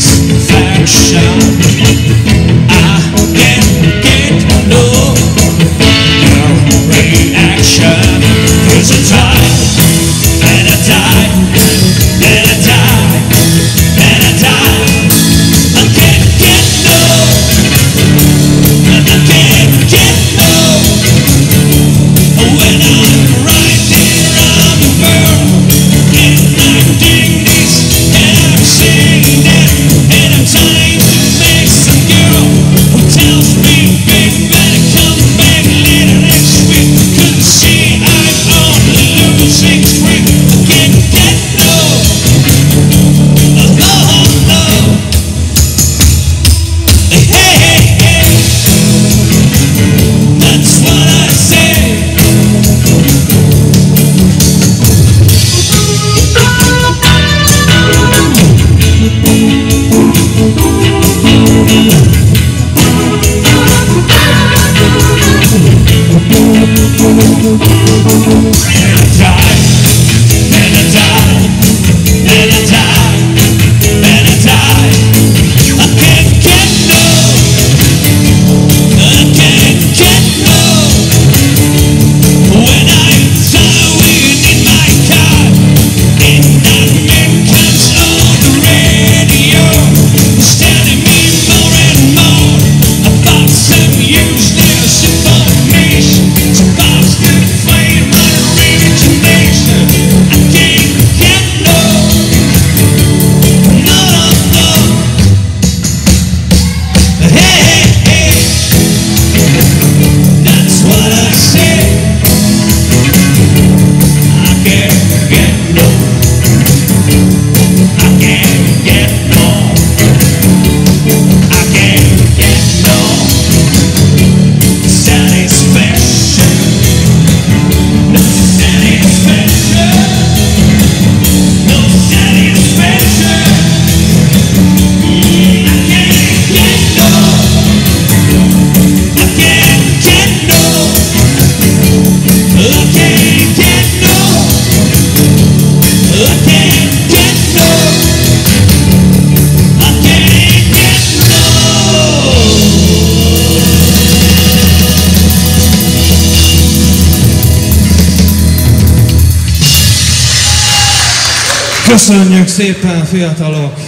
face. Köszönjük szépen, fiatalok!